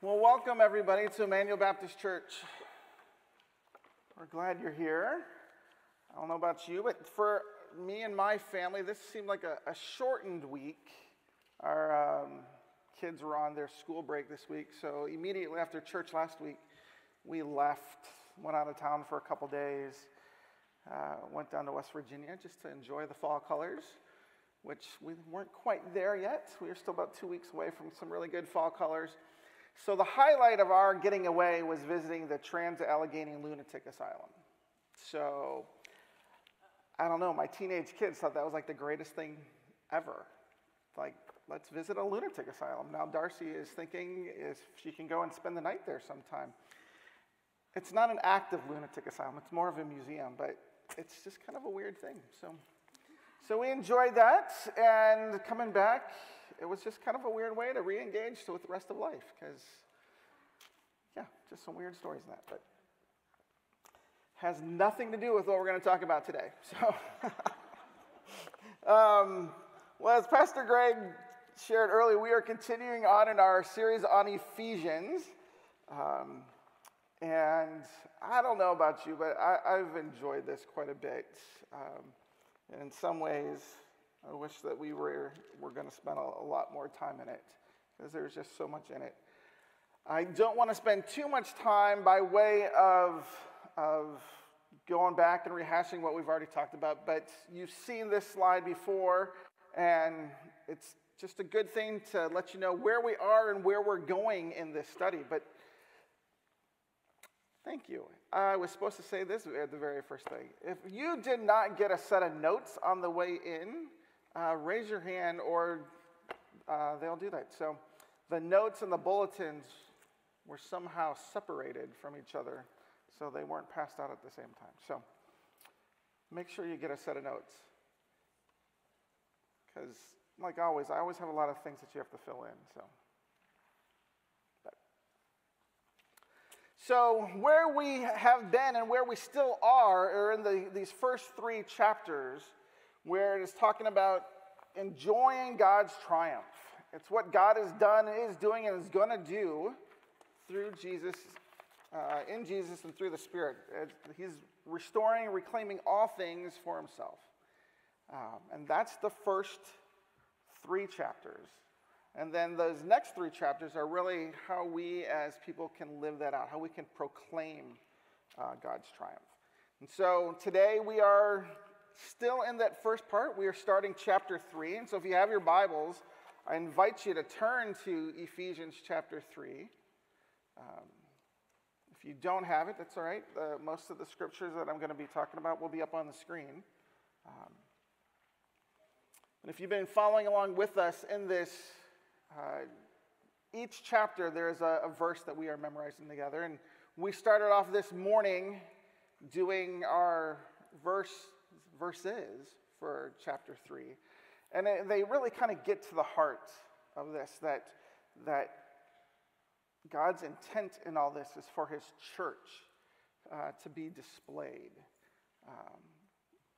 Well, welcome everybody to Emmanuel Baptist Church. We're glad you're here. I don't know about you, but for me and my family, this seemed like a, a shortened week. Our um, kids were on their school break this week, so immediately after church last week, we left, went out of town for a couple days, uh, went down to West Virginia just to enjoy the fall colors, which we weren't quite there yet. We were still about two weeks away from some really good fall colors. So, the highlight of our getting away was visiting the Trans Allegheny Lunatic Asylum. So, I don't know, my teenage kids thought that was like the greatest thing ever. Like, let's visit a lunatic asylum. Now, Darcy is thinking if she can go and spend the night there sometime. It's not an active lunatic asylum, it's more of a museum, but it's just kind of a weird thing. So, so we enjoyed that, and coming back, it was just kind of a weird way to re-engage with the rest of life because yeah just some weird stories in that but has nothing to do with what we're going to talk about today so. Um, well as pastor greg shared earlier we are continuing on in our series on ephesians. Um, and i don't know about you but I, have enjoyed this quite a bit um, and in some ways I wish that we were, were going to spend a, a lot more time in it because there's just so much in it. I don't want to spend too much time by way of, of going back and rehashing what we've already talked about, but you've seen this slide before, and it's just a good thing to let you know where we are and where we're going in this study. But thank you. I was supposed to say this at the very first thing. If you did not get a set of notes on the way in, uh, raise your hand or uh, they'll do that. So the notes and the bulletins were somehow separated from each other so they weren't passed out at the same time. So make sure you get a set of notes. Because, like always, I always have a lot of things that you have to fill in. So. So, where we have been and where we still are are in the, these first three chapters where it is talking about enjoying God's triumph. It's what God has done, is doing, and is going to do through Jesus, uh, in Jesus, and through the Spirit. He's restoring, reclaiming all things for himself. Um, and that's the first three chapters. And then those next three chapters are really how we as people can live that out, how we can proclaim uh, God's triumph. And so today we are still in that first part. We are starting chapter 3. And so if you have your Bibles, I invite you to turn to Ephesians chapter 3. Um, if you don't have it, that's all right. Uh, most of the scriptures that I'm going to be talking about will be up on the screen. Um, and if you've been following along with us in this, uh, each chapter there is a, a verse that we are memorizing together. And we started off this morning doing our verse verses for chapter 3. And they really kind of get to the heart of this that, that God's intent in all this is for his church uh, to be displayed. Um,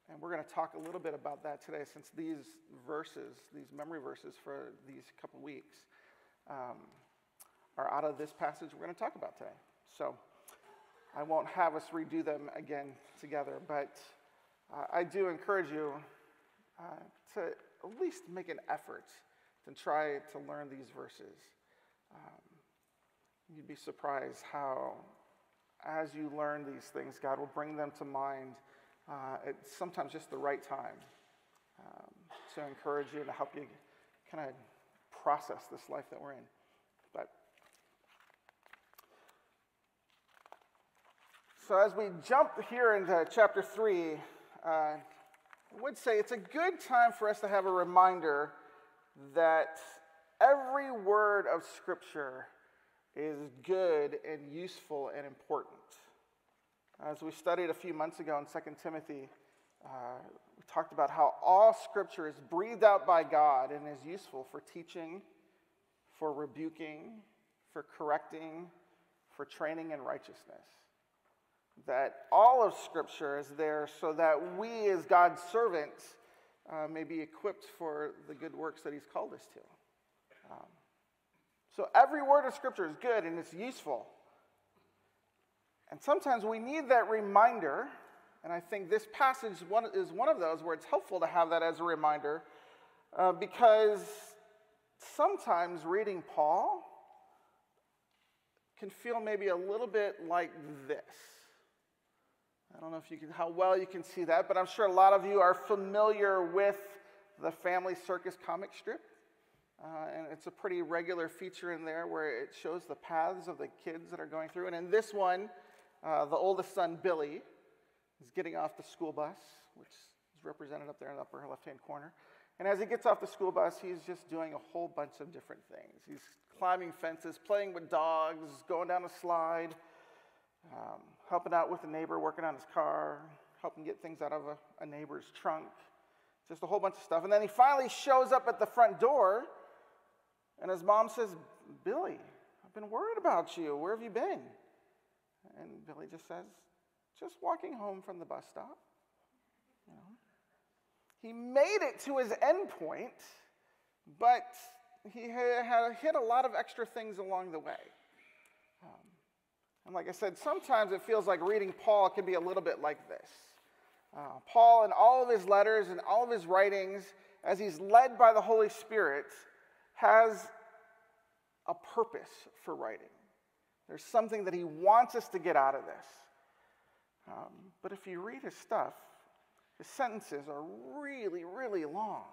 and we're going to talk a little bit about that today since these verses, these memory verses for these couple weeks, um, are out of this passage we're going to talk about today. So I won't have us redo them again together, but uh, I do encourage you uh, to at least make an effort to try to learn these verses. Um, you'd be surprised how, as you learn these things, God will bring them to mind uh, at sometimes just the right time um, to encourage you to help you kind of process this life that we're in. But so as we jump here into chapter 3, uh, I would say it's a good time for us to have a reminder that every word of Scripture is good and useful and important. As we studied a few months ago in 2 Timothy, uh, we talked about how all Scripture is breathed out by God and is useful for teaching, for rebuking, for correcting, for training in righteousness that all of Scripture is there so that we, as God's servants, uh, may be equipped for the good works that He's called us to. Um, So every word of Scripture is good and it's useful. And sometimes we need that reminder, and I think this passage is one of those where it's helpful to have that as a reminder uh, because sometimes reading Paul can feel maybe a little bit like this. I don't know if you can, how well you can see that, but I'm sure a lot of you are familiar with the Family Circus comic strip. Uh, and it's a pretty regular feature in there where it shows the paths of the kids that are going through. And in this one, uh, the oldest son, Billy, is getting off the school bus, which is represented up there in the upper left hand corner. And as he gets off the school bus, he's just doing a whole bunch of different things. He's climbing fences, playing with dogs, going down a slide, um, helping out with a neighbor working on his car, helping get things out of a, a neighbor's trunk, just a whole bunch of stuff. And then he finally shows up at the front door, and his mom says, Billy, I've been worried about you. Where have you been? And Billy just says, just walking home from the bus stop. You know? He made it to his end point, but he had hit a lot of extra things along the way. And like I said, sometimes it feels like reading Paul can be a little bit like this. Uh, Paul, in all of his letters and all of his writings, as he's led by the Holy Spirit, has a purpose for writing. There's something that he wants us to get out of this. Um, but if you read his stuff, his sentences are really, really long.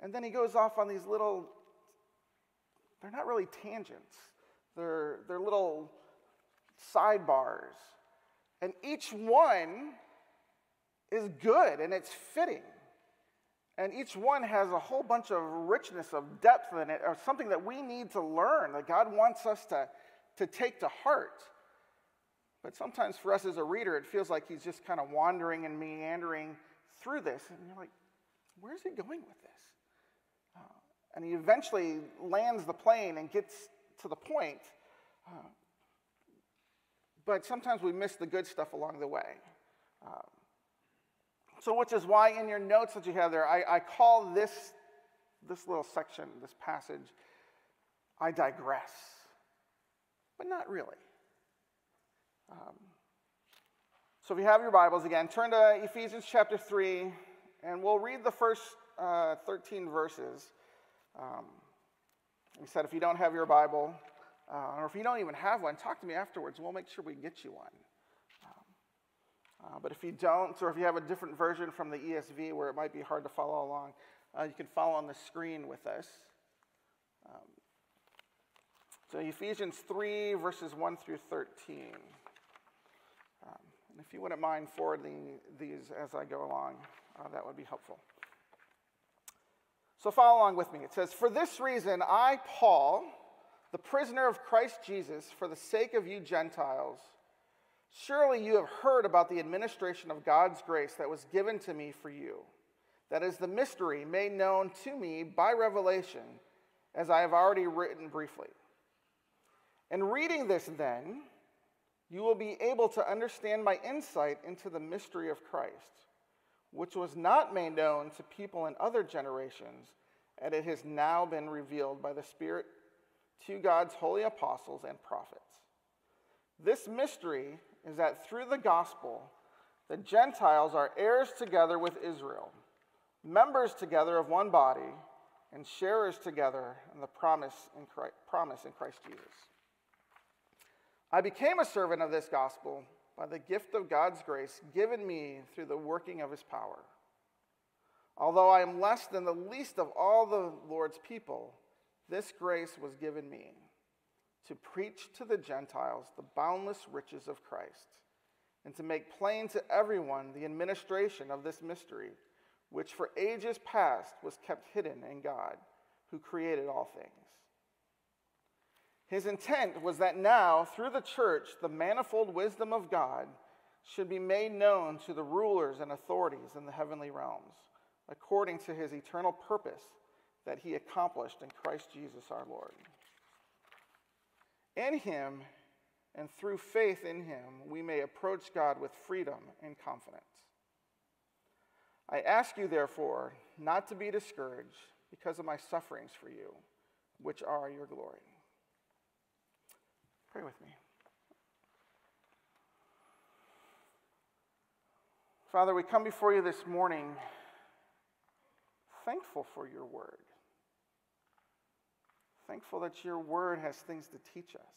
And then he goes off on these little, they're not really tangents, they're, they're little sidebars. And each one is good and it's fitting. And each one has a whole bunch of richness of depth in it, or something that we need to learn, that God wants us to, to take to heart. But sometimes for us as a reader, it feels like he's just kind of wandering and meandering through this. And you're like, where's he going with this? Uh, and he eventually lands the plane and gets to the point. Uh, but sometimes we miss the good stuff along the way. Um, so, which is why in your notes that you have there, I, I call this, this little section, this passage, I digress. But not really. Um, so, if you have your Bibles again, turn to Ephesians chapter 3, and we'll read the first uh, 13 verses. Um, said, if you don't have your Bible, uh, or if you don't even have one, talk to me afterwards. We'll make sure we get you one. Uh, but if you don't, or if you have a different version from the ESV where it might be hard to follow along, uh, you can follow on the screen with us. Um, so, Ephesians 3, verses 1 through 13. Um, and if you wouldn't mind forwarding these as I go along, uh, that would be helpful. So, follow along with me. It says, For this reason, I, Paul, the prisoner of Christ Jesus, for the sake of you Gentiles, Surely you have heard about the administration of God's grace that was given to me for you. That is the mystery made known to me by revelation, as I have already written briefly. In reading this, then, you will be able to understand my insight into the mystery of Christ, which was not made known to people in other generations, and it has now been revealed by the Spirit to God's holy apostles and prophets. This mystery is that through the gospel, the Gentiles are heirs together with Israel, members together of one body, and sharers together in the promise in Christ, promise in Christ Jesus. I became a servant of this gospel by the gift of God's grace given me through the working of his power. Although I am less than the least of all the Lord's people, this grace was given me to preach to the Gentiles the boundless riches of Christ, and to make plain to everyone the administration of this mystery, which for ages past was kept hidden in God, who created all things. His intent was that now, through the church, the manifold wisdom of God should be made known to the rulers and authorities in the heavenly realms, according to his eternal purpose that he accomplished in Christ Jesus our Lord. In him and through faith in him, we may approach God with freedom and confidence. I ask you, therefore, not to be discouraged because of my sufferings for you, which are your glory. Pray with me. Father, we come before you this morning thankful for your word. Thankful that your word has things to teach us,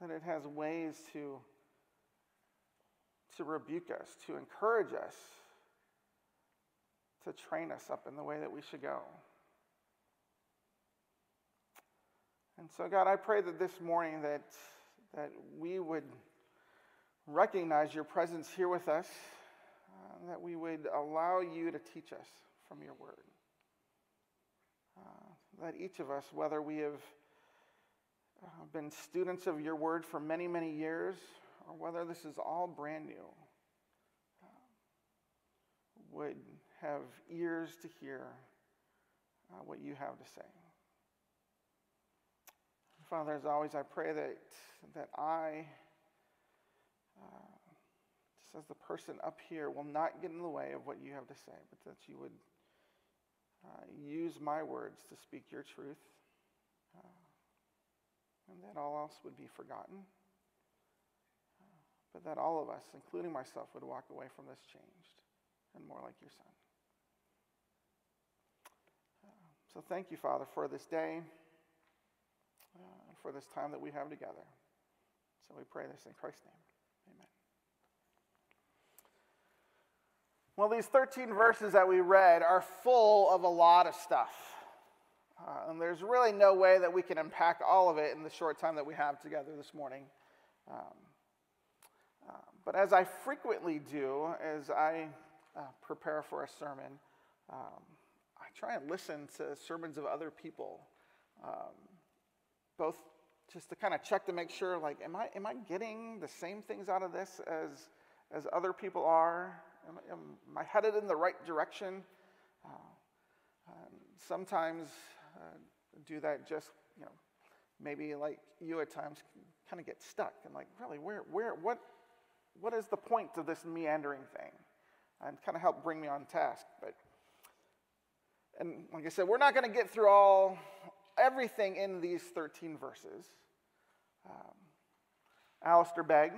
that it has ways to, to rebuke us, to encourage us, to train us up in the way that we should go. And so, God, I pray that this morning that, that we would recognize your presence here with us, uh, that we would allow you to teach us from your word. That each of us, whether we have uh, been students of your word for many, many years, or whether this is all brand new, uh, would have ears to hear uh, what you have to say. Father, as always, I pray that, that I, uh, just as the person up here, will not get in the way of what you have to say, but that you would uh, use my words to speak your truth, uh, and that all else would be forgotten, uh, but that all of us, including myself, would walk away from this changed and more like your Son. So thank you, Father, for this day uh, and for this time that we have together. So we pray this in Christ's name. Well, these 13 verses that we read are full of a lot of stuff. Uh, and there's really no way that we can unpack all of it in the short time that we have together this morning. Um, uh, but as I frequently do, as I uh, prepare for a sermon, um, I try and listen to sermons of other people, um, both just to kind of check to make sure, like, am I, am I getting the same things out of this as, as other people are? Am, am I headed in the right direction? Uh, um, sometimes uh, do that just, you know, maybe like you at times kind of get stuck and like, really, where, where, what, what is the point of this meandering thing? And kind of help bring me on task. But and like I said, we're not going to get through all everything in these 13 verses. Um, Alistair Begg,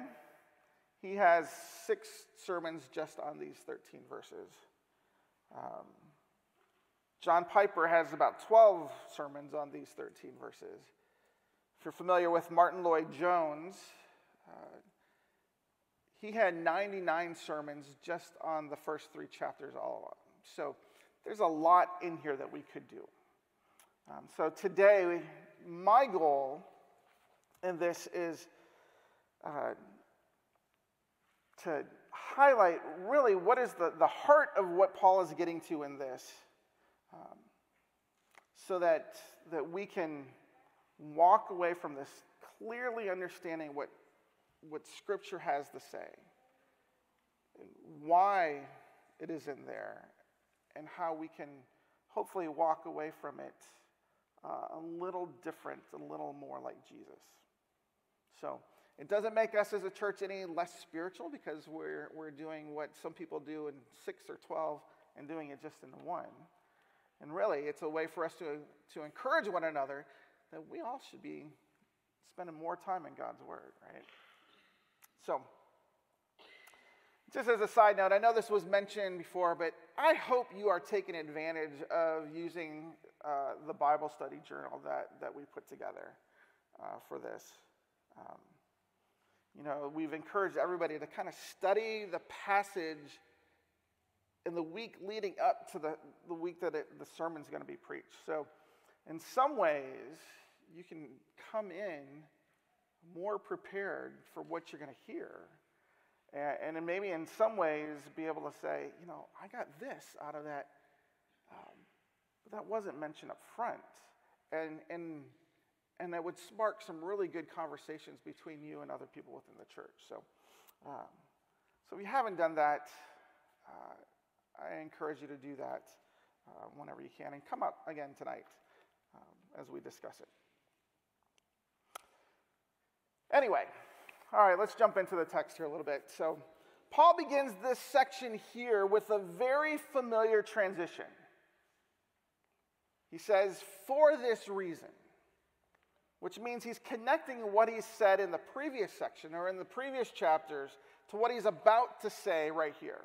he has six sermons just on these 13 verses. Um, John Piper has about 12 sermons on these 13 verses. If you're familiar with Martyn Lloyd-Jones, uh, he had 99 sermons just on the first three chapters all along. So there's a lot in here that we could do. Um, so today, my goal in this is uh, to highlight really what is the, the heart of what Paul is getting to in this um, so that, that we can walk away from this clearly understanding what, what Scripture has to say, why it is in there, and how we can hopefully walk away from it uh, a little different, a little more like Jesus. So it doesn't make us as a church any less spiritual because we're, we're doing what some people do in six or 12 and doing it just in one. And really, it's a way for us to, to encourage one another that we all should be spending more time in God's Word, right? So, just as a side note, I know this was mentioned before, but I hope you are taking advantage of using uh, the Bible study journal that, that we put together uh, for this. Um, you know, we've encouraged everybody to kind of study the passage in the week leading up to the, the week that it, the sermon's going to be preached. So, in some ways, you can come in more prepared for what you're going to hear and, and maybe in some ways be able to say, you know, I got this out of that, um, but that wasn't mentioned up front. And, and, and that would spark some really good conversations between you and other people within the church. So, um, so if you haven't done that, uh, I encourage you to do that uh, whenever you can. And come up again tonight um, as we discuss it. Anyway, all right, let's jump into the text here a little bit. So, Paul begins this section here with a very familiar transition. He says, for this reason, which means he's connecting what he said in the previous section or in the previous chapters to what he's about to say right here.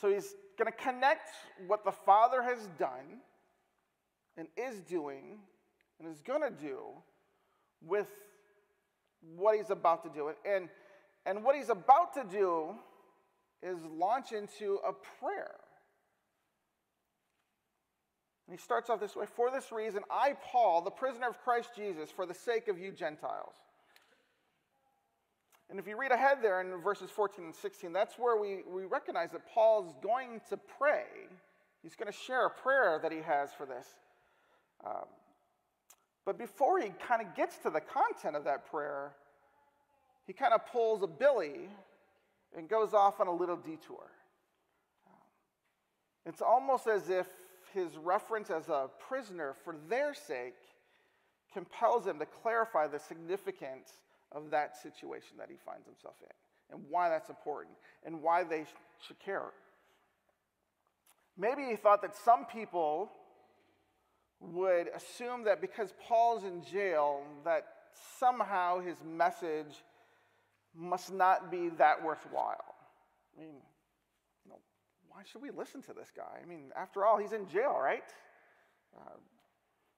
So he's going to connect what the Father has done and is doing and is going to do with what he's about to do. And, and what he's about to do is launch into a prayer. And he starts off this way For this reason, I, Paul, the prisoner of Christ Jesus, for the sake of you Gentiles. And if you read ahead there in verses 14 and 16, that's where we, we recognize that Paul's going to pray. He's going to share a prayer that he has for this. Um, but before he kind of gets to the content of that prayer, he kind of pulls a Billy and goes off on a little detour. It's almost as if his reference as a prisoner for their sake compels him to clarify the significance of that situation that he finds himself in and why that's important and why they should care. Maybe he thought that some people would assume that because Paul's in jail, that somehow his message must not be that worthwhile. I mean, why should we listen to this guy? I mean, after all, he's in jail, right? Uh,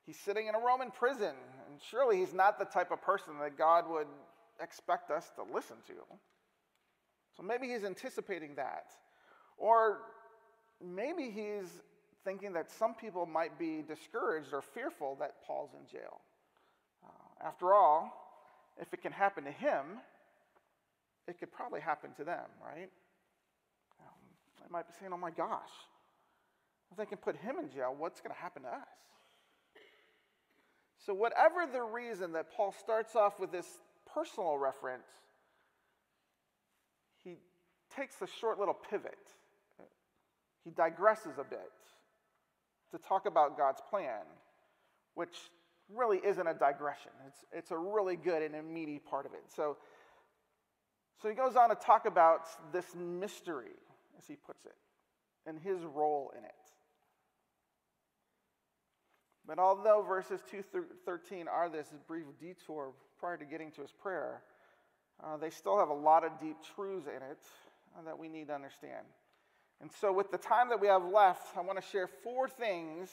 he's sitting in a Roman prison, and surely he's not the type of person that God would expect us to listen to. So maybe he's anticipating that. Or maybe he's thinking that some people might be discouraged or fearful that Paul's in jail. Uh, after all, if it can happen to him, it could probably happen to them, right? Might be saying, oh my gosh, if they can put him in jail, what's going to happen to us? So, whatever the reason that Paul starts off with this personal reference, he takes a short little pivot. He digresses a bit to talk about God's plan, which really isn't a digression. It's, it's a really good and meaty part of it. So, so he goes on to talk about this mystery, as he puts it, and his role in it. But although verses 2 through 13 are this brief detour prior to getting to his prayer, uh, they still have a lot of deep truths in it uh, that we need to understand. And so, with the time that we have left, I want to share four things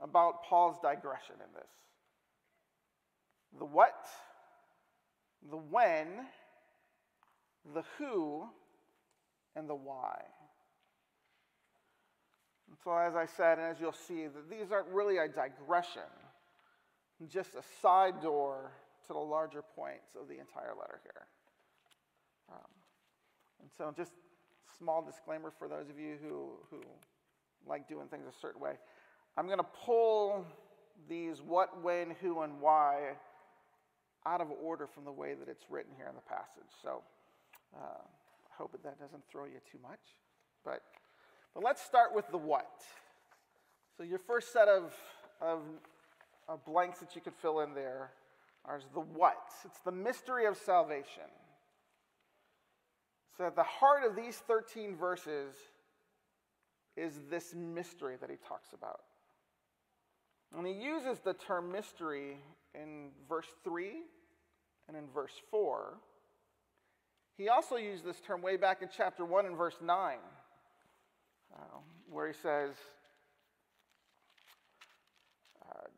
about Paul's digression in this the what, the when, the who, and the why. So, as I said, and as you'll see, that these aren't really a digression, just a side door to the larger points of the entire letter here. Um, and so, just small disclaimer for those of you who, who like doing things a certain way. I'm going to pull these what, when, who, and why out of order from the way that it's written here in the passage. So uh, I hope that, that doesn't throw you too much. But, but let's start with the what. So your first set of, of, of blanks that you could fill in there are the what. It's the mystery of salvation. So, at the heart of these 13 verses is this mystery that he talks about. And he uses the term mystery in verse 3 and in verse 4. He also used this term way back in chapter 1 and verse 9, uh, where he says, uh,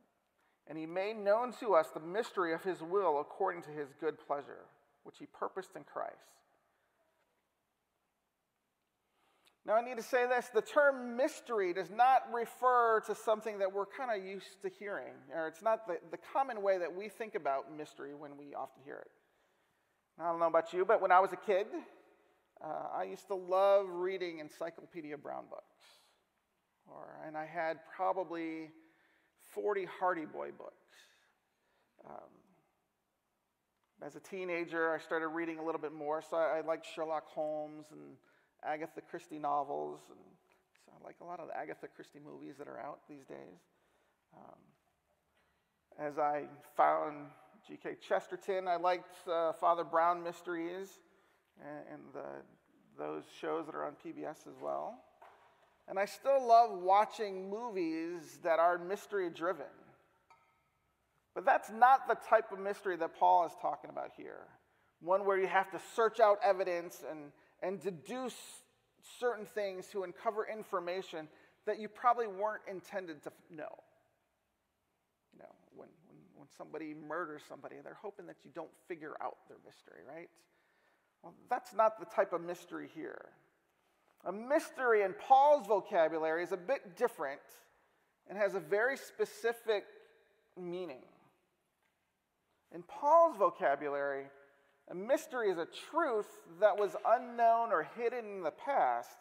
And he made known to us the mystery of his will according to his good pleasure, which he purposed in Christ Now, I need to say this the term mystery does not refer to something that we're kind of used to hearing, or it's not the, the common way that we think about mystery when we often hear it. I don't know about you, but when I was a kid, uh, I used to love reading Encyclopedia Brown books. Or, and I had probably 40 Hardy Boy books. Um, as a teenager, I started reading a little bit more, so I, I liked Sherlock Holmes and Agatha Christie novels, and so I like a lot of the Agatha Christie movies that are out these days. Um, as I found G.K. Chesterton, I liked uh, Father Brown Mysteries and, the, those shows that are on PBS as well. And I still love watching movies that are mystery driven. But that's not the type of mystery that Paul is talking about here. One where you have to search out evidence and, and deduce certain things to uncover information that you probably weren't intended to know. You know, when, when, when somebody murders somebody, they're hoping that you don't figure out their mystery, right? Well, that's not the type of mystery here. A mystery in Paul's vocabulary is a bit different and has a very specific meaning. In Paul's vocabulary, a mystery is a truth that was unknown or hidden in the past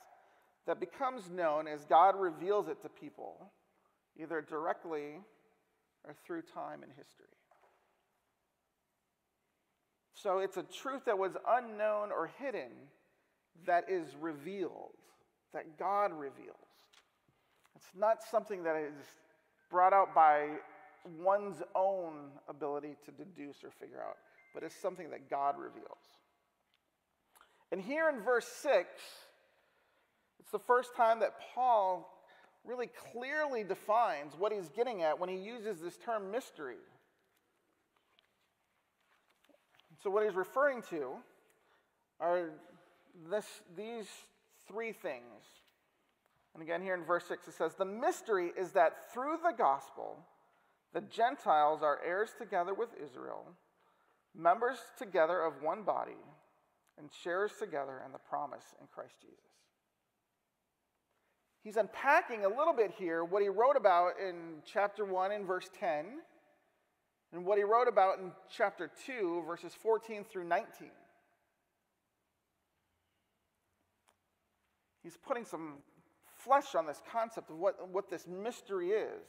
that becomes known as God reveals it to people, either directly or through time and history. So it's a truth that was unknown or hidden that is revealed, that God reveals. It's not something that is brought out by one's own ability to deduce or figure out, but it's something that God reveals. And here in verse 6, it's the first time that Paul really clearly defines what he's getting at when he uses this term mystery. So, what he's referring to are this, these three things. And again, here in verse 6, it says, The mystery is that through the gospel, the Gentiles are heirs together with Israel, members together of one body, and sharers together in the promise in Christ Jesus. He's unpacking a little bit here what he wrote about in chapter 1 and verse 10, and what he wrote about in chapter 2, verses 14 through 19. he's putting some flesh on this concept of what, what this mystery is.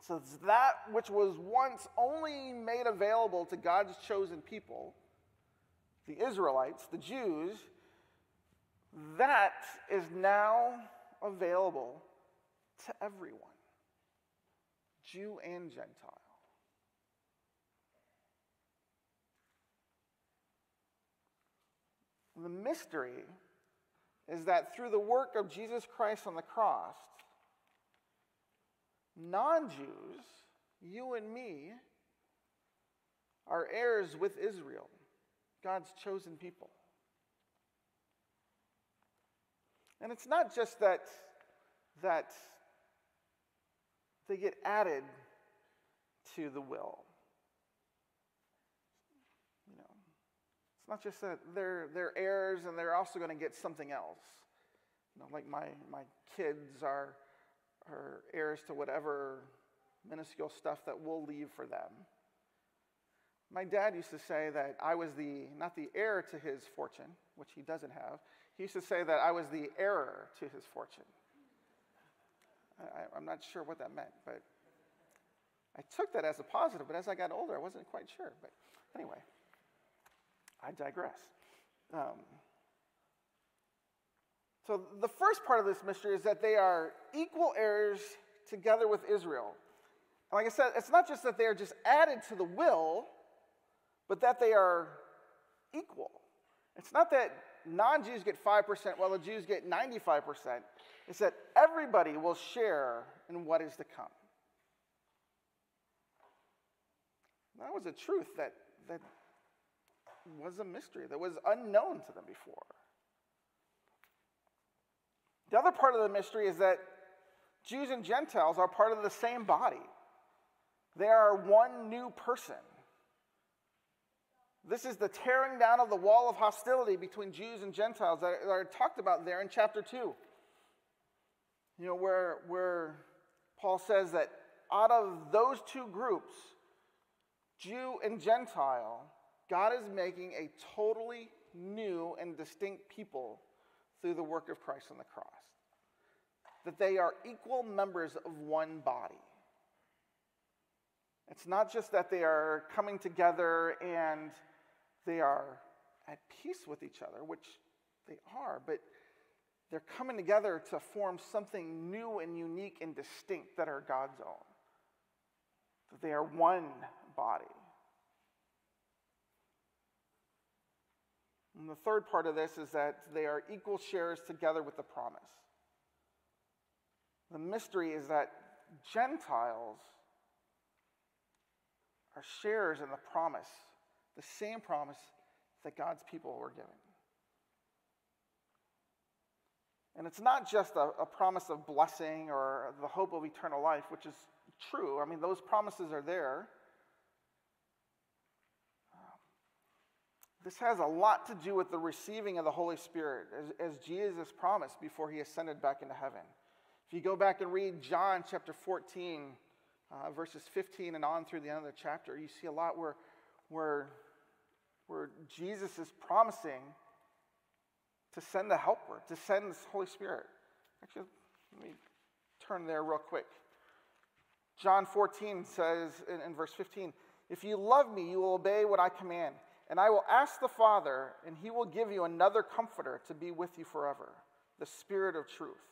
So it's that which was once only made available to God's chosen people, the Israelites, the Jews, that is now available to everyone, Jew and Gentile. The mystery is that through the work of Jesus Christ on the cross, non Jews, you and me, are heirs with Israel, God's chosen people. And it's not just that, that they get added to the will. Not just that they're, they're heirs and they're also going to get something else. You know, like my, my kids are, are heirs to whatever minuscule stuff that we'll leave for them. My dad used to say that I was the, not the heir to his fortune, which he doesn't have. He used to say that I was the heir to his fortune. I, am not sure what that meant, but I took that as a positive, but as I got older, I wasn't quite sure. But anyway. I digress. Um, so, the first part of this mystery is that they are equal heirs together with Israel. And like I said, it's not just that they are just added to the will, but that they are equal. It's not that non Jews get 5% while the Jews get 95%. It's that everybody will share in what is to come. That was a truth that, that was a mystery that was unknown to them before. The other part of the mystery is that Jews and Gentiles are part of the same body. They are one new person. This is the tearing down of the wall of hostility between Jews and Gentiles that are talked about there in chapter 2. You know, where, where Paul says that out of those two groups, Jew and Gentile, God is making a totally new and distinct people through the work of Christ on the cross. That they are equal members of one body. It's not just that they are coming together and they are at peace with each other, which they are, but they're coming together to form something new and unique and distinct that are God's own. That they are one body. And the third part of this is that they are equal shares together with the promise. The mystery is that Gentiles are sharers in the promise, the same promise that God's people were given. And it's not just a, a, promise of blessing or the hope of eternal life, which is true. I mean, those promises are there. This has a lot to do with the receiving of the Holy Spirit, as, as Jesus promised before he ascended back into heaven. If you go back and read John chapter 14, uh, verses 15 and on through the end of the chapter, you see a lot where, where, where Jesus is promising to send the helper, to send the Holy Spirit. Actually, let me turn there real quick. John 14 says in, in, verse 15, If you love me, you will obey what I command. And I will ask the Father, and he will give you another comforter to be with you forever, the Spirit of truth.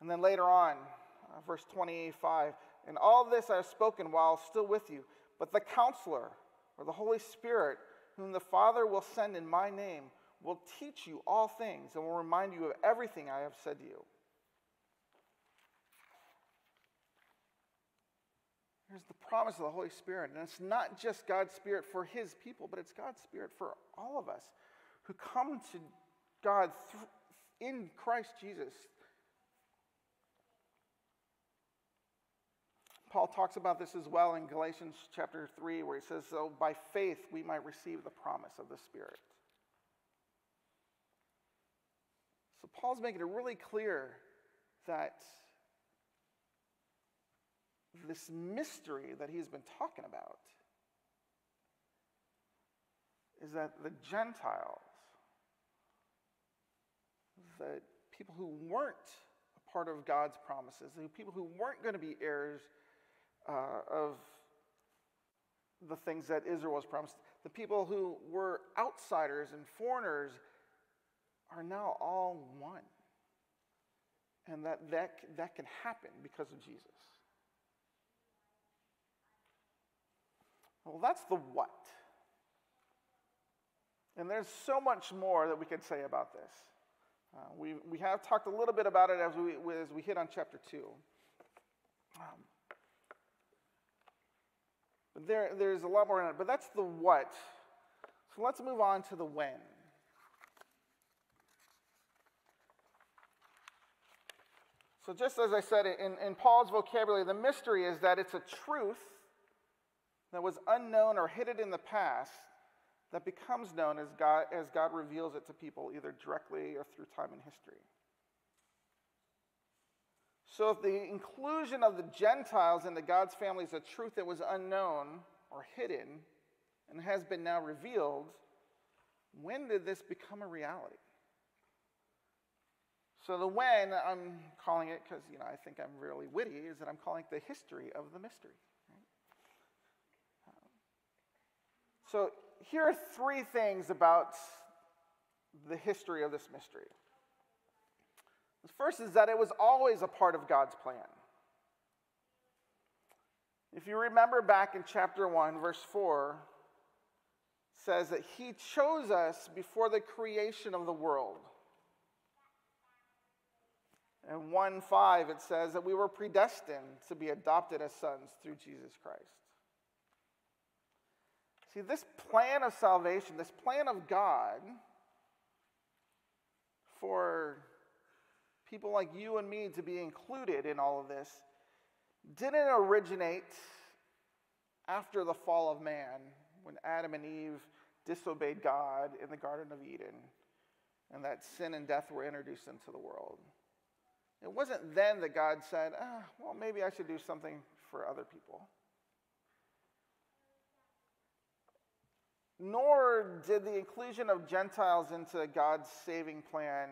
And then later on, uh, verse 25, And all this I have spoken while still with you, but the counselor, or the Holy Spirit, whom the Father will send in my name, will teach you all things and will remind you of everything I have said to you. Here's the promise of the Holy Spirit. And it's not just God's Spirit for His people, but it's God's Spirit for all of us who come to God in Christ Jesus. Paul talks about this as well in Galatians chapter 3, where he says, So by faith we might receive the promise of the Spirit. So Paul's making it really clear that this mystery that he's been talking about is that the Gentiles, the people who weren't a part of God's promises, the people who weren't going to be heirs uh, of the things that Israel was promised, the people who were outsiders and foreigners are now all one. And that, that, that can happen because of Jesus. Well, that's the what. And there's so much more that we could say about this. Uh, we, we have talked a little bit about it as we, as we hit on chapter 2. Um, but there, there's a lot more in it. But that's the what. So let's move on to the when. So, just as I said, in, in Paul's vocabulary, the mystery is that it's a truth that was unknown or hidden in the past that becomes known as God, as God reveals it to people, either directly or through time and history. So, if the inclusion of the Gentiles into God's family is a truth that was unknown or hidden and has been now revealed, when did this become a reality? So the when, I'm calling it, because you know, I think I'm really witty, is that I'm calling it the history of the mystery. Right? Um, so here are three things about the history of this mystery. The first is that it was always a part of God's plan. If you remember back in chapter 1, verse 4, says that he chose us before the creation of the world. And 1 5, it says that we were predestined to be adopted as sons through Jesus Christ. See, this plan of salvation, this plan of God for people like you and me to be included in all of this, didn't originate after the fall of man when Adam and Eve disobeyed God in the Garden of Eden and that sin and death were introduced into the world. It wasn't then that God said, ah, well, maybe I should do something for other people. Nor did the inclusion of Gentiles into God's saving plan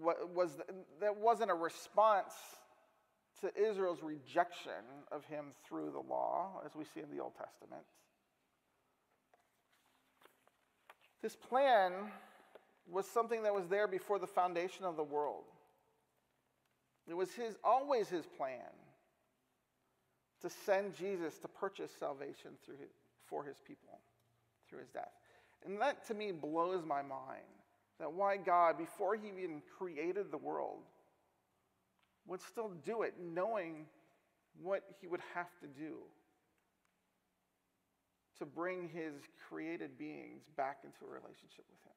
was that wasn't a response to Israel's rejection of him through the law, as we see in the Old Testament. This plan was something that was there before the foundation of the world. It was his, always his plan to send Jesus to purchase salvation through for his people through his death. And that to me blows my mind that why God, before he even created the world, would still do it knowing what he would have to do to bring his created beings back into a relationship with him.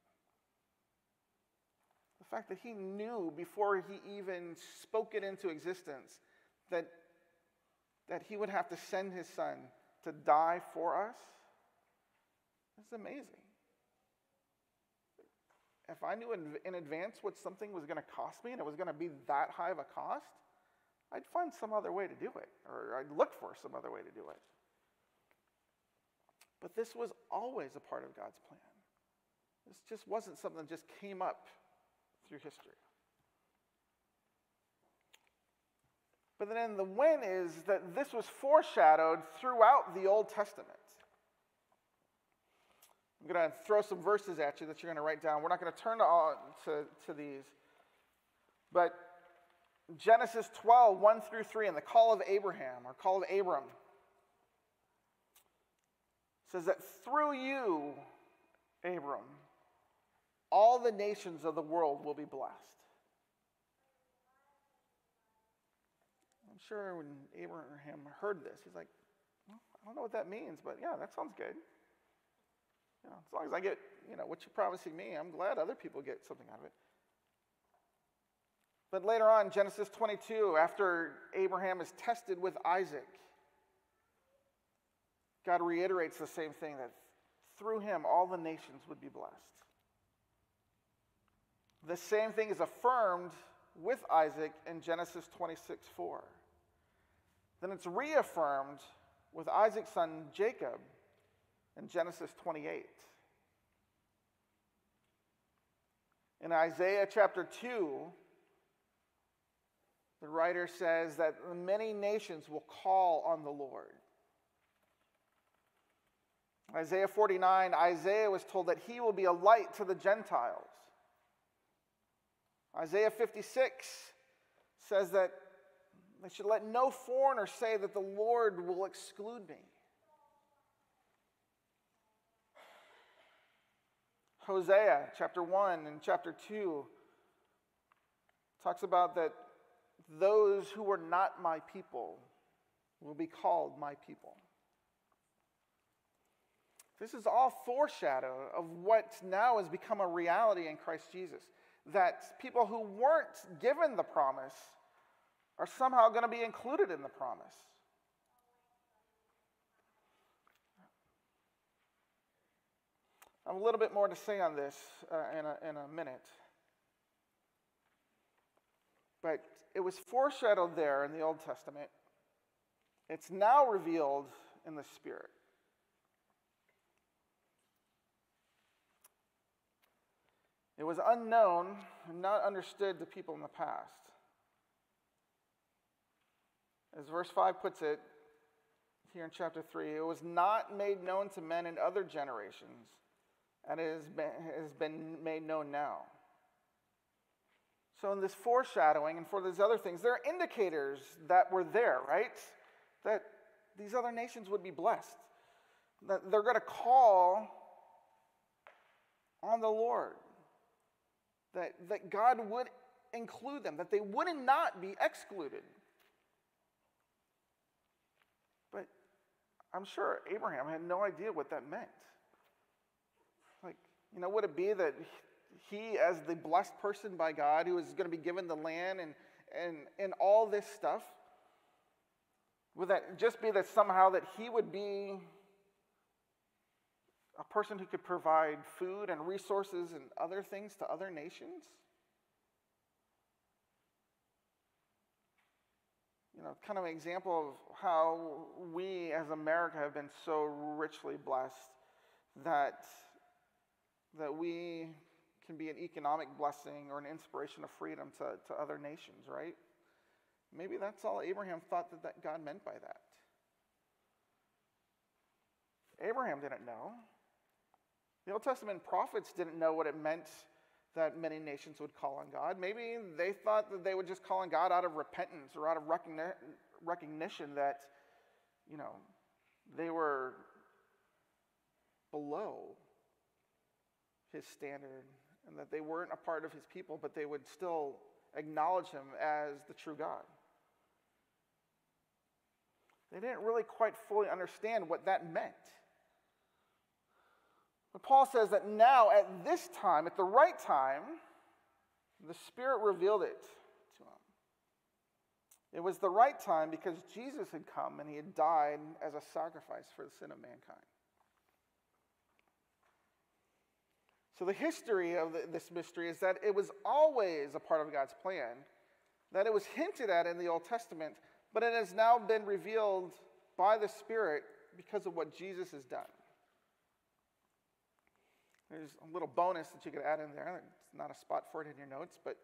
The fact that he knew before he even spoke it into existence that, that he would have to send his son to die for us is amazing. If I knew in, in advance what something was going to cost me and it was going to be that high of a cost, I'd find some other way to do it, or I'd look for some other way to do it. But this was always a part of God's plan. This just wasn't something that just came up through history. But then the when is that this was foreshadowed throughout the Old Testament. I'm going to throw some verses at you that you're going to write down. We're not going to turn to, all, to, to these. But Genesis 12, 1 through 3, and the call of Abraham, or call of Abram, says that through you, Abram, all the nations of the world will be blessed. I'm sure when Abraham heard this, he's like, well, I don't know what that means, but yeah, that sounds good. You know, as long as I get, you know, what you're promising me, I'm glad other people get something out of it. But later on, Genesis 22, after Abraham is tested with Isaac, God reiterates the same thing that through him all the nations would be blessed. The same thing is affirmed with Isaac in Genesis 26 4. Then it's reaffirmed with Isaac's son Jacob in Genesis 28. In Isaiah chapter 2, the writer says that many nations will call on the Lord. Isaiah 49, Isaiah was told that he will be a light to the Gentiles. Isaiah 56 says that they should let no foreigner say that the Lord will exclude me. Hosea chapter 1 and chapter 2 talks about that those who were not my people will be called my people. This is all foreshadow of what now has become a reality in Christ Jesus. That people who weren't given the promise are somehow going to be included in the promise. I have a little bit more to say on this uh, in, a, in a minute. But it was foreshadowed there in the Old Testament. It's now revealed in the Spirit. It was unknown and not understood to people in the past. As verse 5 puts it here in chapter 3, it was not made known to men in other generations and it has been, has been made known now. So, in this foreshadowing and for these other things, there are indicators that were there, right? That these other nations would be blessed, that they're going to call on the Lord, that, that God would include them, that they would not be excluded. But I'm sure Abraham had no idea what that meant. Like, you know, would it be that he, as the blessed person by God, who is going to be given the land and, and, and all this stuff, would that just be that somehow that he would be a person who could provide food and resources and other things to other nations? Know, kind of an example of how we as America have been so richly blessed that that we can be an economic blessing or an inspiration of freedom to, to other nations, right? Maybe that's all Abraham thought that, that God meant by that. Abraham didn't know. The Old Testament prophets didn't know what it meant that many nations would call on God. Maybe they thought that they would just call on God out of repentance or out of recogni- recognition that, you know, they were below his standard and that they weren't a part of his people, but they would still acknowledge him as the true God. They didn't really quite fully understand what that meant. But Paul says that now, at this time, at the right time, the Spirit revealed it to him. It was the right time because Jesus had come and he had died as a sacrifice for the sin of mankind. So, the history of the, this mystery is that it was always a part of God's plan, that it was hinted at in the Old Testament, but it has now been revealed by the Spirit because of what Jesus has done. There's a little bonus that you could add in there. It's not a spot for it in your notes, but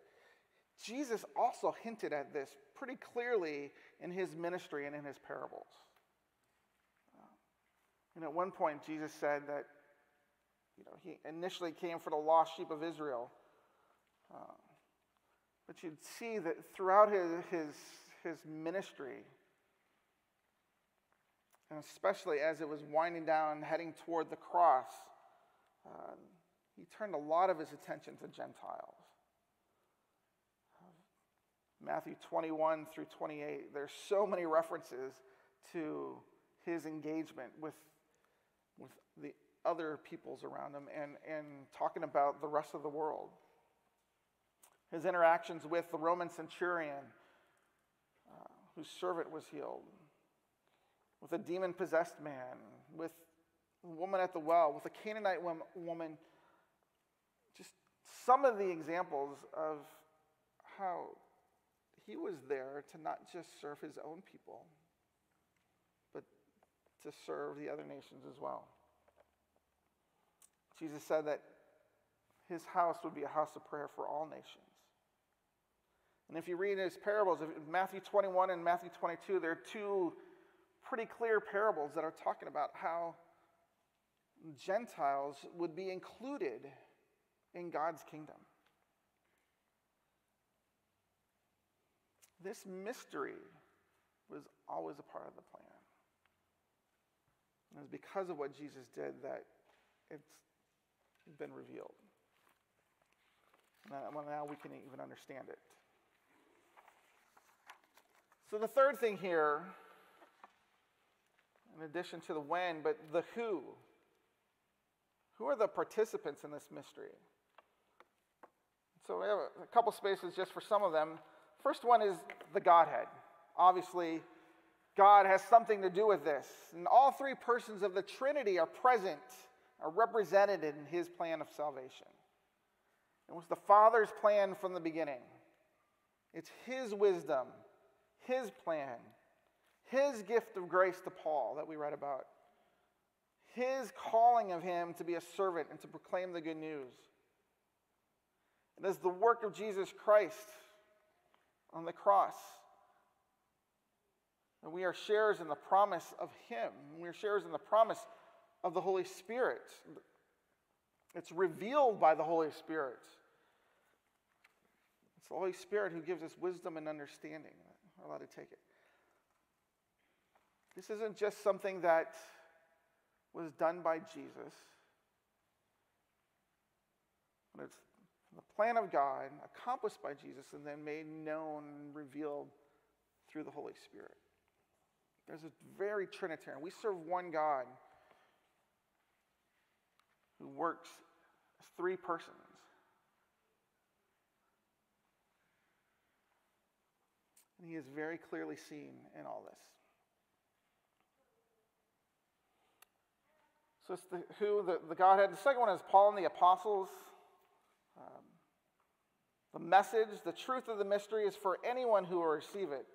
Jesus also hinted at this pretty clearly in his ministry and in his parables. And at one point, Jesus said that you know, he initially came for the lost sheep of Israel. Uh, but you'd see that throughout his, his, his ministry, and especially as it was winding down, heading toward the cross, uh, he turned a lot of his attention to Gentiles. Matthew 21 through 28, there's so many references to his engagement with, with the other peoples around him and, and talking about the rest of the world. His interactions with the Roman centurion, uh, whose servant was healed, with a demon possessed man, with woman at the well, with a Canaanite woman. Just some of the examples of how he was there to not just serve his own people, but to serve the other nations as well. Jesus said that his house would be a house of prayer for all nations. And if you read his parables, Matthew 21 and Matthew 22, there are two pretty clear parables that are talking about how Gentiles would be included in God's kingdom. This mystery was always a part of the plan. And it was because of what Jesus did that it's been revealed. Well, now we can even understand it. So, the third thing here, in addition to the when, but the who. Who are the participants in this mystery? So, we have a couple spaces just for some of them. First one is the Godhead. Obviously, God has something to do with this. And all three persons of the Trinity are present are represented in his plan of salvation. It was the Father's plan from the beginning. It's his wisdom, his plan, his gift of grace to Paul that we read about, his calling of him to be a servant and to proclaim the good news. It is the work of Jesus Christ on the cross. And we are sharers in the promise of him. We are sharers in the promise of the Holy Spirit. It's revealed by the Holy Spirit. It's the Holy Spirit who gives us wisdom and understanding. We're allowed to take it. This isn't just something that was done by Jesus, but it's the plan of God accomplished by Jesus and then made known and revealed through the Holy Spirit. There's a very Trinitarian. We serve one God who works as three persons. And he is very clearly seen in all this. So it's the who, the, the Godhead. The second one is Paul and the apostles. Um, the message, the truth of the mystery is for anyone who will receive it.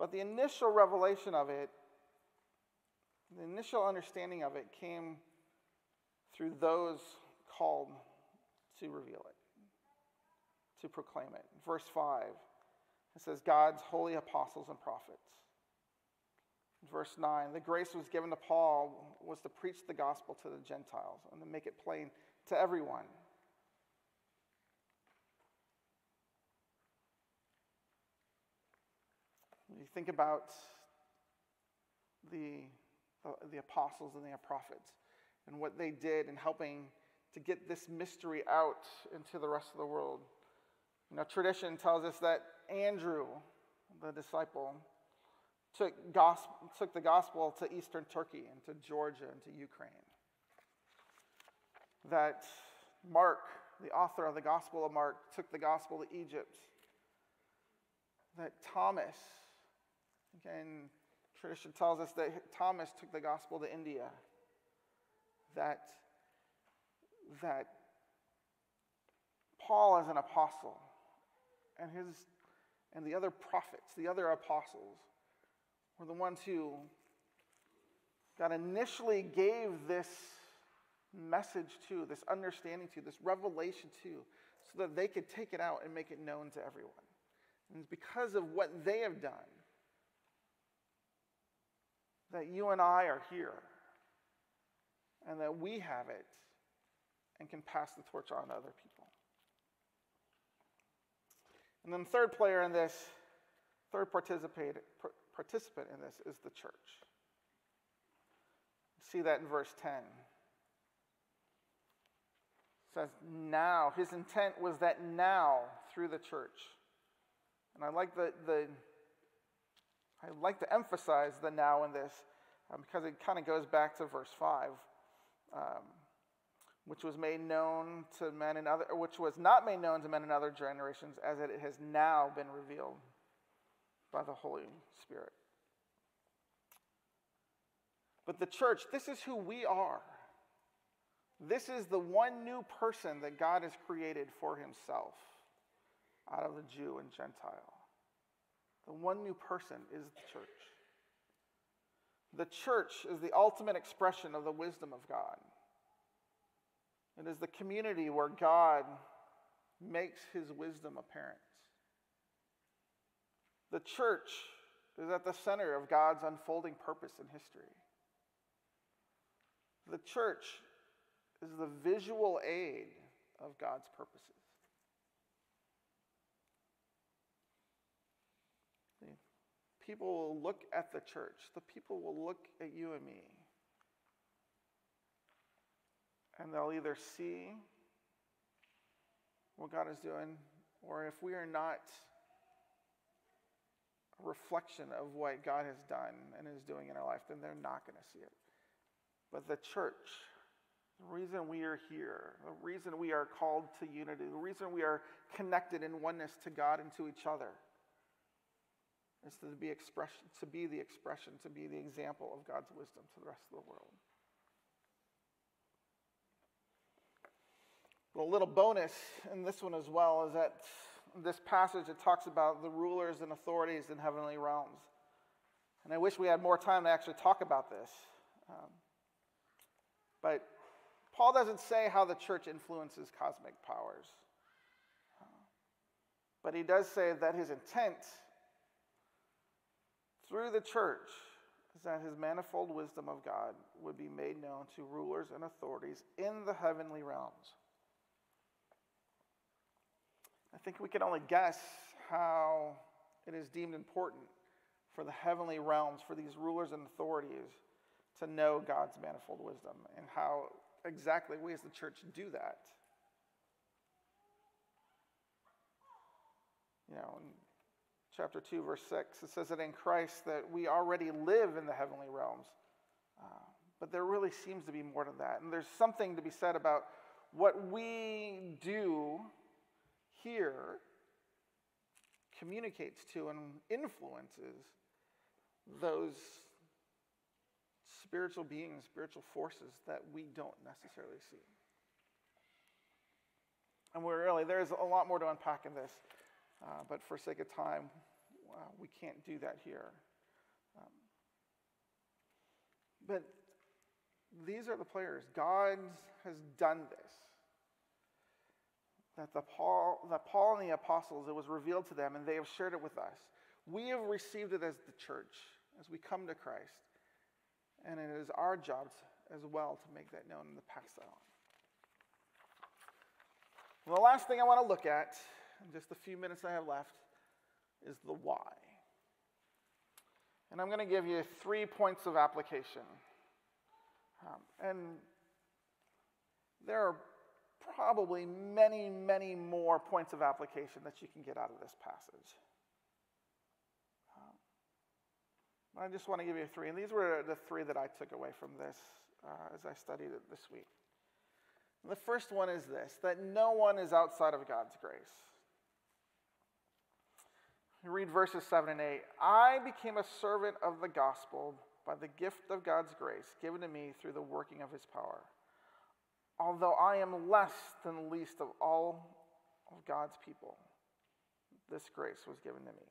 But the initial revelation of it, the initial understanding of it came through those called to reveal it, to proclaim it. Verse 5, it says, God's holy apostles and prophets. Verse 9, the grace was given to Paul was to preach the gospel to the Gentiles and to make it plain to everyone. You think about the, the, the apostles and the prophets and what they did in helping to get this mystery out into the rest of the world. You know, tradition tells us that Andrew, the disciple, took, gospel, took the gospel to eastern Turkey and to Georgia and to Ukraine. That Mark, the author of the Gospel of Mark, took the gospel to Egypt. That Thomas, again, tradition tells us that Thomas took the gospel to India. That, that Paul as an apostle and his and the other prophets, the other apostles, were the ones who God initially gave this message to, this understanding to, this revelation to, so that they could take it out and make it known to everyone. And it's because of what they have done that you and I are here and that we have it and can pass the torch on to other people. And then the third player in this, third participant, participant in this is the church. See that in verse 10. It says, now. His intent was that now, through the church. And I like the, the I like to emphasize the now in this um, because it kind of goes back to verse 5. Um, which was made known to men in other, which was not made known to men in other generations, as it has now been revealed by the Holy Spirit. But the church, this is who we are. This is the one new person that God has created for himself out of the Jew and Gentile. The one new person is the church. The church is the ultimate expression of the wisdom of God. It is the community where God makes his wisdom apparent. The church is at the center of God's unfolding purpose in history. The church is the visual aid of God's purposes. People will look at the church, the people will look at you and me and they'll either see what God is doing, or if we are not reflection of what God has done and is doing in our life, then they're not going to see it. But the church, the reason we are here, the reason we are called to unity, the reason we are connected in oneness to God and to each other, is to be expression, to be the expression, to be the example of God's wisdom to the rest of the world. A little bonus in this one as well is that this passage it talks about the rulers and authorities in heavenly realms. And I wish we had more time to actually talk about this. Um, but Paul doesn't say how the church influences cosmic powers. Uh, but he does say that his intent through the church is that his manifold wisdom of God would be made known to rulers and authorities in the heavenly realms. I think we can only guess how it is deemed important for the heavenly realms, for these rulers and authorities to know God's manifold wisdom and how exactly we as the church do that. You know, in chapter 2, verse 6, it says that in Christ that we already live in the heavenly realms. Uh, but there really seems to be more to that. And there's something to be said about what we do here communicates to and influences those spiritual beings, spiritual forces that we don't necessarily see. And we're really, there's a lot more to unpack in this, uh, but for sake of time, uh, we can't do that here. Um, but these are the players. God has done this that, the Paul, that Paul and the apostles, it was revealed to them, and they have shared it with us. We have received it as the church, as we come to Christ. And it is our job as well to make that known and to pass that on. The last thing I want to look at, in just the few minutes I have left, is the why. And I'm going to give you three points of application. Um, and there are probably many, many more points of application that you can get out of this passage. Um, I just want to give you three, and these were the three that I took away from this uh, as I studied it this week. And the first one is this that no one is outside of God's grace. You read verses 7 and 8. I became a servant of the gospel by the gift of God's grace given to me through the working of his power. Although I am less than the least of all of God's people, this grace was given to me.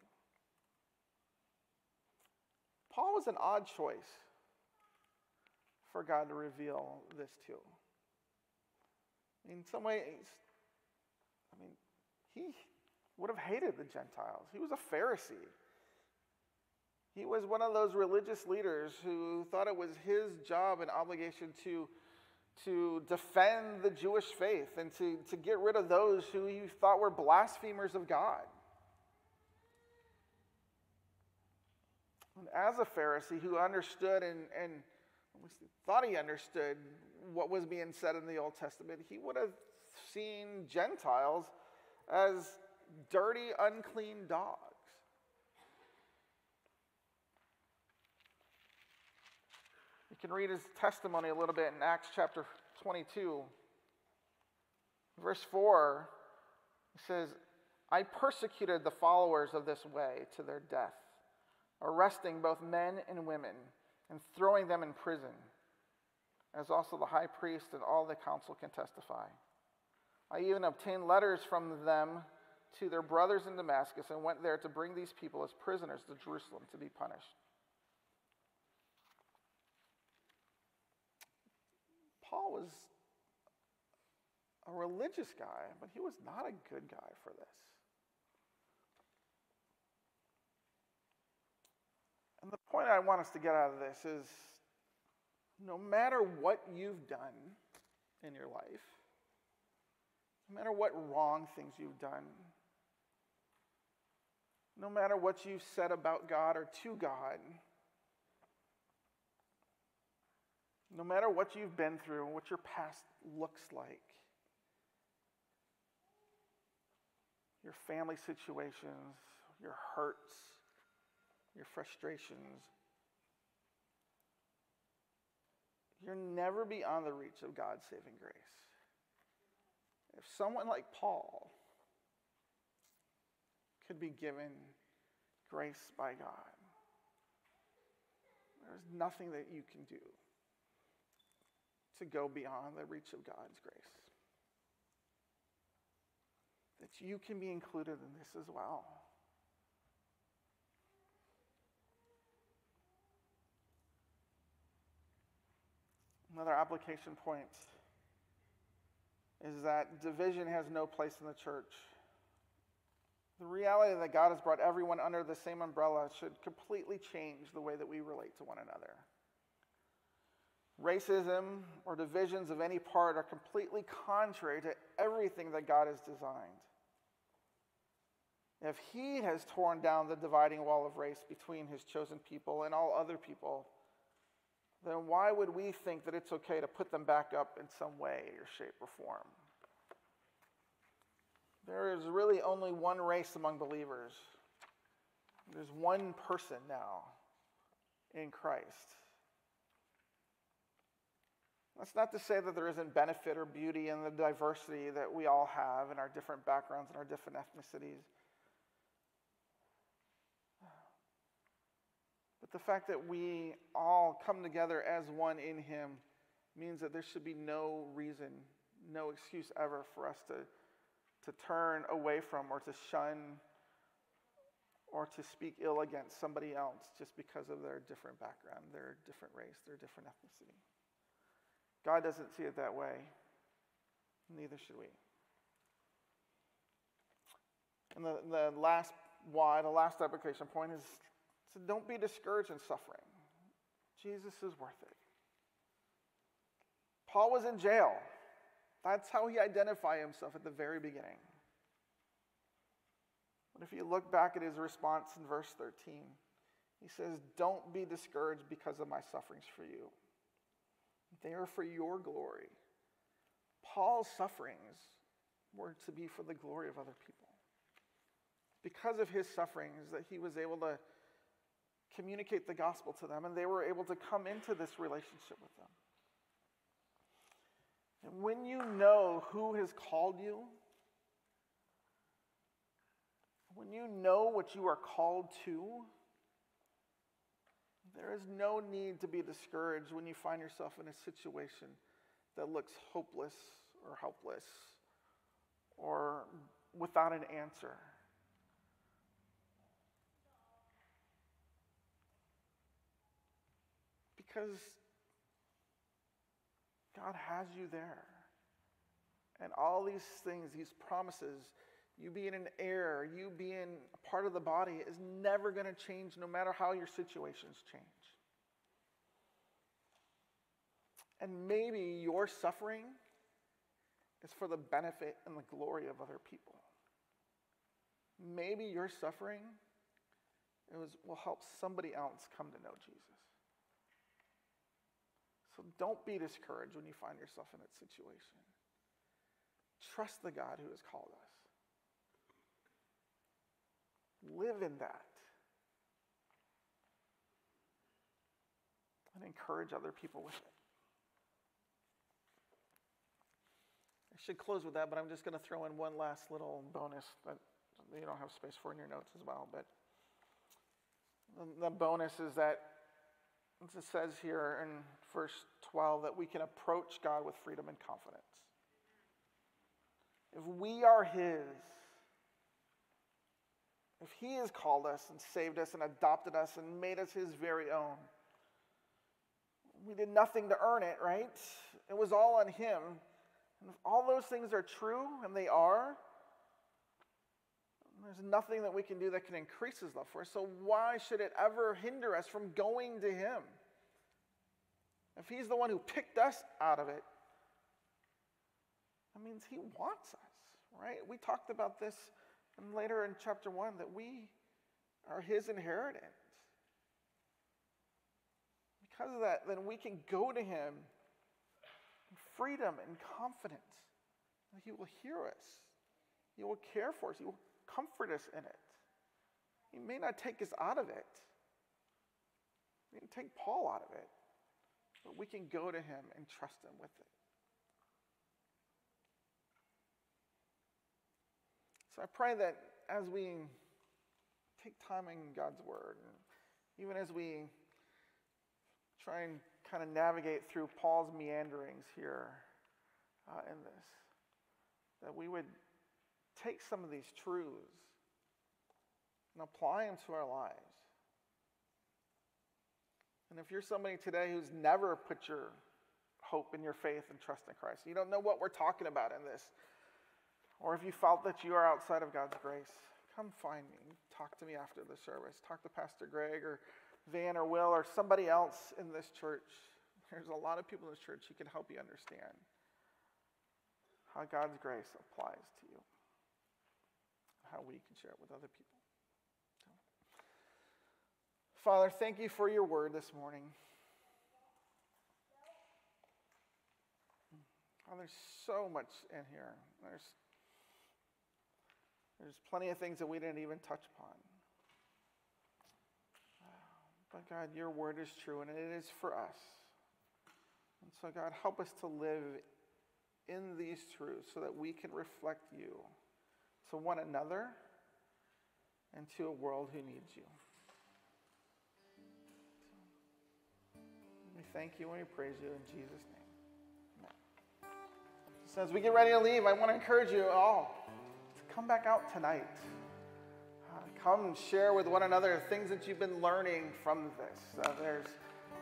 Paul was an odd choice for God to reveal this to. In some ways, I mean, he would have hated the Gentiles. He was a Pharisee. He was one of those religious leaders who thought it was his job and obligation to, to defend the Jewish faith and to, to get rid of those who he thought were blasphemers of God. And as a Pharisee who understood and, and thought he understood what was being said in the Old Testament, he would have seen Gentiles as dirty, unclean dogs. You can read his testimony a little bit in Acts chapter 22. Verse 4, he says, I persecuted the followers of this way to their death, arresting both men and women and throwing them in prison, as also the high priest and all the council can testify. I even obtained letters from them to their brothers in Damascus and went there to bring these people as prisoners to Jerusalem to be punished. Paul was a religious guy, but he was not a good guy for this. And the point I want us to get out of this is no matter what you've done in your life, no matter what wrong things you've done, no matter what you've said about God or to God, no matter what you've been through and what your past looks like, your family situations, your hurts, your frustrations, you're never beyond the reach of God's saving grace. If someone like Paul could be given grace by God. There's nothing that you can do to go beyond the reach of God's grace. That you can be included in this as well. Another application point is that division has no place in the church. The reality that God has brought everyone under the same umbrella should completely change the way that we relate to one another. Racism or divisions of any part are completely contrary to everything that God has designed. If He has torn down the dividing wall of race between His chosen people and all other people, then why would we think that it's okay to put them back up in some way or shape or form? There is really only one race among believers. There's one person now in Christ. That's not to say that there isn't benefit or beauty in the diversity that we all have in our different backgrounds and our different ethnicities. But the fact that we all come together as one in Him means that there should be no reason, no excuse ever for us to to turn away from or to shun or to speak ill against somebody else just because of their different background, their different race, their different ethnicity. God doesn't see it that way. Neither should we. And the, the last why, the last application point is to don't be discouraged in suffering. Jesus is worth it. Paul was in jail. That's how he identified himself at the very beginning. But if you look back at his response in verse 13, he says, Don't be discouraged because of my sufferings for you. They are for your glory. Paul's sufferings were to be for the glory of other people. Because of his sufferings, that he was able to communicate the gospel to them, and they were able to come into this relationship with them. And when you know who has called you, when you know what you are called to, there is no need to be discouraged when you find yourself in a situation that looks hopeless or helpless or without an answer. Because God has you there. And all these things, these promises, you being an heir, you being a part of the body, is never going to change no matter how your situations change. And maybe your suffering is for the benefit and the glory of other people. Maybe your suffering it was, will help somebody else come to know Jesus. So don't be discouraged when you find yourself in that situation. Trust the God who has called us. Live in that. And encourage other people with it. I should close with that, but I'm just going to throw in one last little bonus that you don't have space for in your notes as well. But the, bonus is that it says here in verse 12 that we can approach God with freedom and confidence. If we are His, if He has called us and saved us and adopted us and made us His very own, we did nothing to earn it, right? It was all on Him. And if all those things are true, and they are, there's nothing that we can do that can increase his love for us. So why should it ever hinder us from going to him? If he's the one who picked us out of it, that means he wants us, right? We talked about this later in chapter 1 that we are his inheritance. Because of that, then we can go to him in freedom and confidence. He will hear us. He will care for us. He will comfort us in it. He may not take us out of it. He can take Paul out of it. But we can go to him and trust him with it. So I pray that as we take time in God's word, and even as we try and kind of navigate through Paul's meanderings here uh, in this, that we would take some of these truths and apply them to our lives. And if you're somebody today who's never put your hope in your faith and trust in Christ, you don't know what we're talking about in this, or if you felt that you are outside of God's grace, come find me. Talk to me after the service. Talk to Pastor Greg or Van or Will or somebody else in this church. There's a lot of people in this church who can help you understand how God's grace applies to you, how we can share it with other people. Father, thank you for your word this morning. Oh, there's so much in here. There's, there's plenty of things that we didn't even touch upon. But God, your word is true and it is for us. And so, God, help us to live in these truths so that we can reflect you to one another and to a world who needs you. We thank you and we praise you in Jesus' name. So as we get ready to leave, I want to encourage you all come back out tonight. Uh, come share with one another things that you've been learning from this. Uh, there's,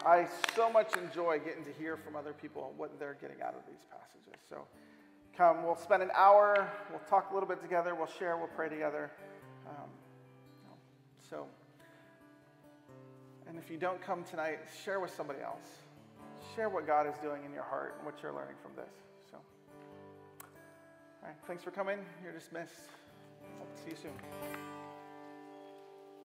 I so much enjoy getting to hear from other people what they're getting out of these passages. So come, we'll spend an hour, we'll talk a little bit together, we'll share, we'll pray together. Um, so. And if you don't come tonight, share with somebody else. Share what God is doing in your heart and what you're learning from this. All right, thanks for coming. You're dismissed. See you soon.